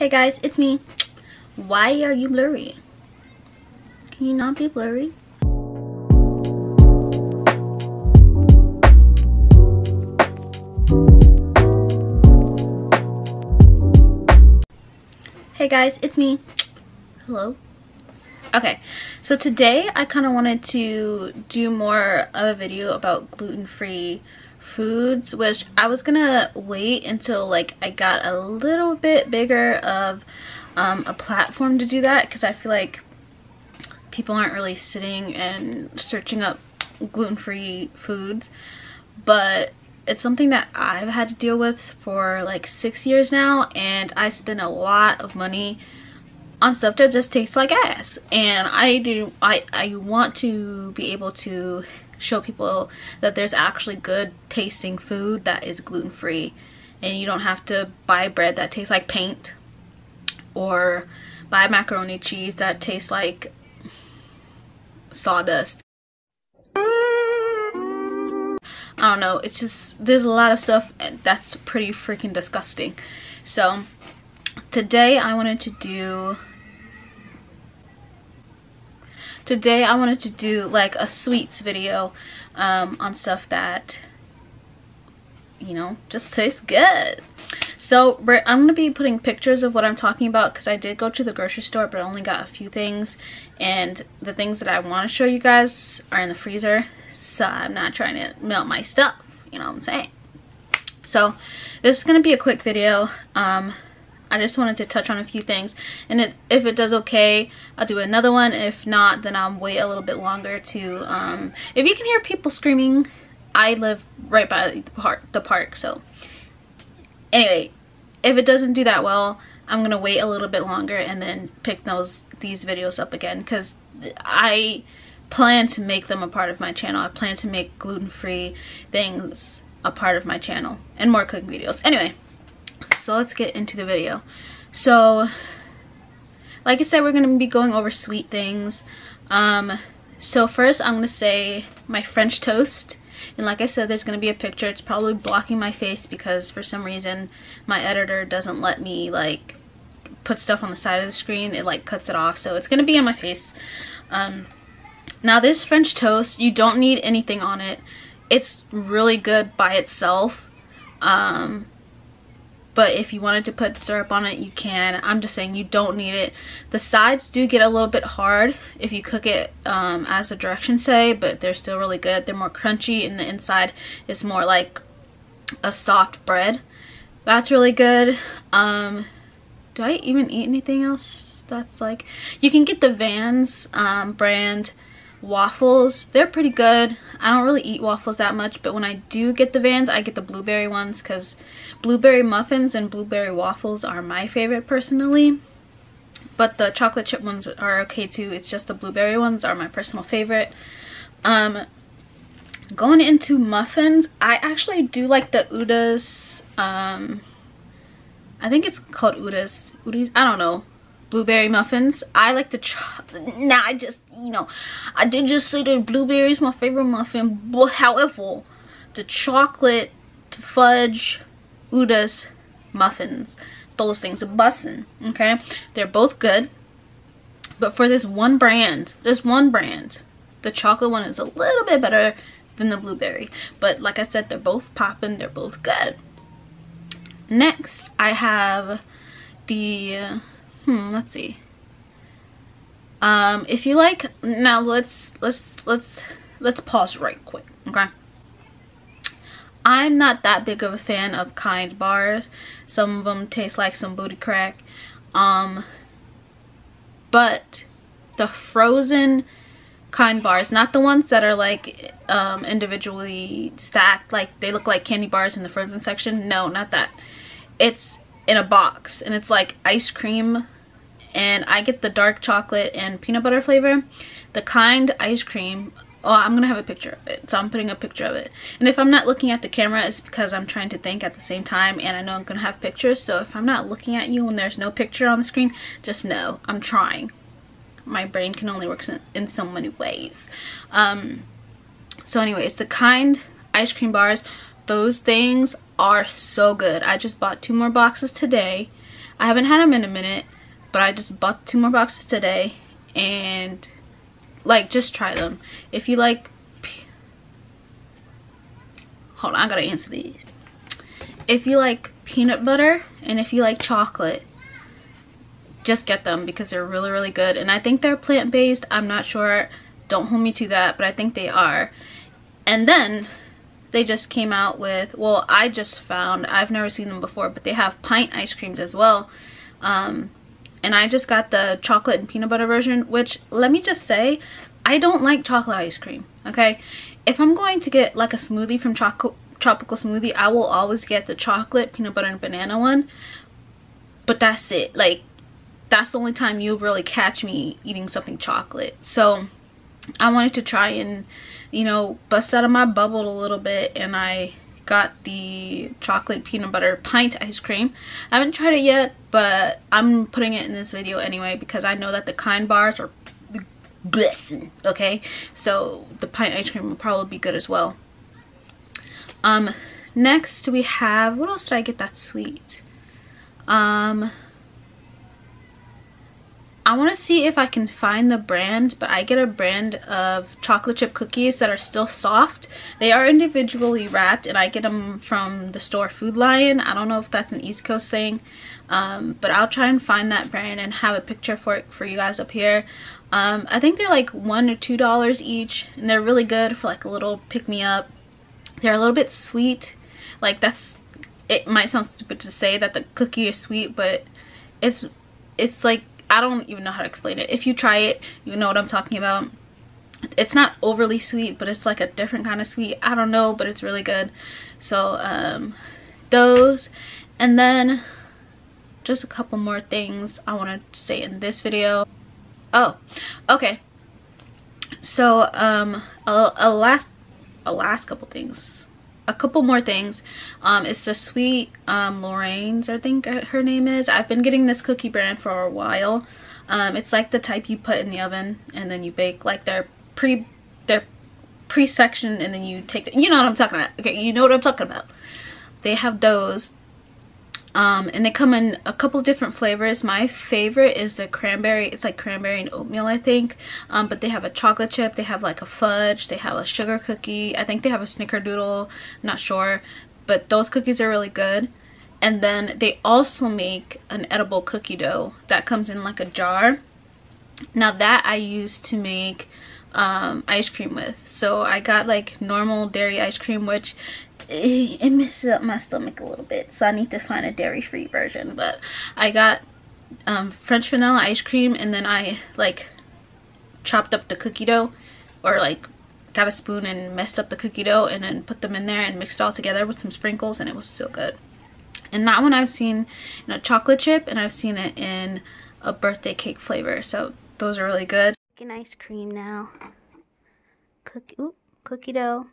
Hey guys, it's me. Why are you blurry? Can you not be blurry? Hey guys, it's me. Hello. Okay, so today I kind of wanted to do more of a video about gluten-free foods which I was gonna wait until like I got a little bit bigger of um, a platform to do that because I feel like people aren't really sitting and searching up gluten-free foods. But it's something that I've had to deal with for like six years now and I spend a lot of money on stuff that just tastes like ass. And I do I, I want to be able to show people that there's actually good tasting food that is gluten-free and you don't have to buy bread that tastes like paint or buy macaroni cheese that tastes like sawdust. I don't know, it's just, there's a lot of stuff and that's pretty freaking disgusting. So, today I wanted to do today I wanted to do like a sweets video um, on stuff that you know just tastes good. So I'm gonna be putting pictures of what I'm talking about because I did go to the grocery store but I only got a few things. And the things that I want to show you guys are in the freezer so I'm not trying to melt my stuff you know what I'm saying? So this is gonna be a quick video um, I just wanted to touch on a few things. And it, if it does okay I'll do another one. If not then I'll wait a little bit longer to um, if you can hear people screaming I live right by the park, the park so. Anyway if it doesn't do that well I'm gonna wait a little bit longer and then pick those these videos up again because I plan to make them a part of my channel. I plan to make gluten-free things a part of my channel and more cooking videos. Anyway so let's get into the video. So like i said we're going to be going over sweet things. Um so first i'm going to say my french toast. And like i said there's going to be a picture. It's probably blocking my face because for some reason my editor doesn't let me like put stuff on the side of the screen. It like cuts it off. So it's going to be on my face. Um now this french toast you don't need anything on it. It's really good by itself. Um but if you wanted to put syrup on it you can. I'm just saying you don't need it. The sides do get a little bit hard if you cook it um, as the directions say but they're still really good. They're more crunchy and the inside is more like a soft bread. That's really good. Um do i even eat anything else that's like you can get the vans um, brand waffles. They're pretty good i don't really eat waffles that much but when i do get the vans i get the blueberry ones because blueberry muffins and blueberry waffles are my favorite personally. But the chocolate chip ones are okay too. It's just the blueberry ones are my personal favorite. Um going into muffins i actually do like the Udi's um i think it's called Udi's Udi's i don't know blueberry muffins. I like the chocolate. Now I just, you know, I did just say that blueberry is my favorite muffin. But however, the chocolate the fudge Udi's muffins, those things are bussin', okay? They're both good. But for this one brand, this one brand, the chocolate one is a little bit better than the blueberry. But like I said, they're both popping. They're both good. Next, I have the uh, hmm let's see. Um if you like now let's let's let's let's pause right quick okay? I'm not that big of a fan of kind bars. Some of them taste like some booty crack. Um but the frozen kind bars not the ones that are like um individually stacked like they look like candy bars in the frozen section. No not that. It's in a box and it's like ice cream and I get the dark chocolate and peanut butter flavor. The kind ice cream, oh I'm gonna have a picture of it so I'm putting a picture of it. And if I'm not looking at the camera it's because I'm trying to think at the same time and I know I'm gonna have pictures so if I'm not looking at you when there's no picture on the screen just know I'm trying. My brain can only work in so many ways. Um so anyways the kind ice cream bars those things are so good I just bought two more boxes today I haven't had them in a minute, but I just bought two more boxes today and like just try them. If you like hold on, I gotta answer these. If you like peanut butter and if you like chocolate, just get them because they're really, really good. And I think they're plant-based. I'm not sure. Don't hold me to that, but I think they are. And then they just came out with, well, I just found, I've never seen them before, but they have pint ice creams as well. Um, and I just got the chocolate and peanut butter version, which let me just say, I don't like chocolate ice cream, okay? If I'm going to get like a smoothie from Choco Tropical Smoothie, I will always get the chocolate, peanut butter, and banana one. But that's it. Like, that's the only time you'll really catch me eating something chocolate. So, I wanted to try and you know, bust out of my bubble a little bit and I got the chocolate peanut butter pint ice cream. I haven't tried it yet, but I'm putting it in this video anyway because I know that the kind bars are blessing, okay? So the pint ice cream will probably be good as well. Um, next we have, what else did I get that sweet? Um, I want to see if I can find the brand, but I get a brand of chocolate chip cookies that are still soft. They are individually wrapped and I get them from the store Food Lion. I don't know if that's an East Coast thing, um, but I'll try and find that brand and have a picture for it for you guys up here. Um, I think they're like one or two dollars each and they're really good for like a little pick-me-up. They're a little bit sweet. Like that's, it might sound stupid to say that the cookie is sweet, but it's it's like I don't even know how to explain it. If you try it, you know what I'm talking about. It's not overly sweet, but it's like a different kind of sweet. I don't know, but it's really good. So, um, those. And then just a couple more things I want to say in this video. Oh, okay. So, um, a, a last, a last couple things a couple more things. Um it's the sweet um lorraine's i think her name is. I've been getting this cookie brand for a while. Um it's like the type you put in the oven and then you bake like they're pre they're pre-sectioned and then you take the, you know what i'm talking about. Okay you know what i'm talking about. They have those um, and they come in a couple different flavors. My favorite is the cranberry it's like cranberry and oatmeal i think. Um, but they have a chocolate chip they have like a fudge they have a sugar cookie. I think they have a snickerdoodle not sure. But those cookies are really good. And then they also make an edible cookie dough that comes in like a jar. Now that i use to make um, ice cream with. So i got like normal dairy ice cream which it messes up my stomach a little bit so I need to find a dairy-free version but I got um, French vanilla ice cream and then I like chopped up the cookie dough or like got a spoon and messed up the cookie dough and then put them in there and mixed all together with some sprinkles and it was so good. And that one I've seen in a chocolate chip and I've seen it in a birthday cake flavor so those are really good. Making ice cream now. Cookie ooh, cookie dough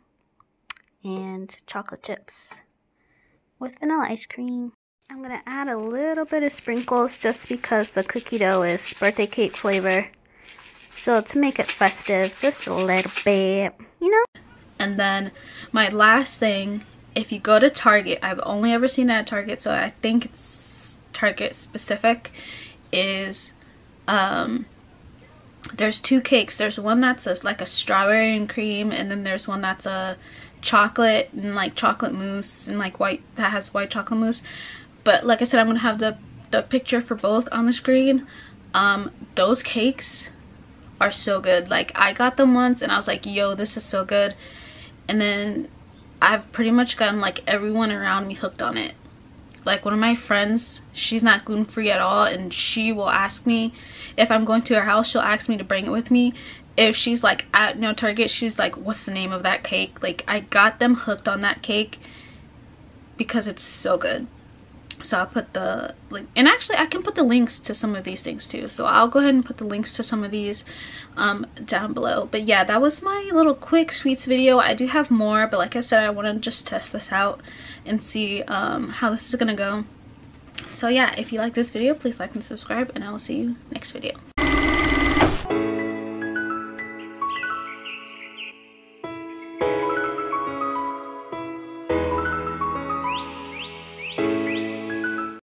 and chocolate chips with vanilla ice cream. I'm going to add a little bit of sprinkles just because the cookie dough is birthday cake flavor. So to make it festive, just a little bit, you know? And then my last thing, if you go to Target, I've only ever seen it at Target, so I think it's Target specific, is um, there's two cakes. There's one that's a, like a strawberry and cream, and then there's one that's a chocolate and like chocolate mousse and like white that has white chocolate mousse. But like i said i'm gonna have the the picture for both on the screen. Um those cakes are so good. Like i got them once and i was like yo this is so good. And then i've pretty much gotten like everyone around me hooked on it. Like one of my friends she's not gluten-free at all and she will ask me if i'm going to her house she'll ask me to bring it with me if she's like at no target she's like what's the name of that cake? Like i got them hooked on that cake because it's so good. So i'll put the link and actually i can put the links to some of these things too. So i'll go ahead and put the links to some of these um down below. But yeah that was my little quick sweets video. I do have more but like i said i want to just test this out and see um how this is gonna go. So yeah if you like this video please like and subscribe and i will see you next video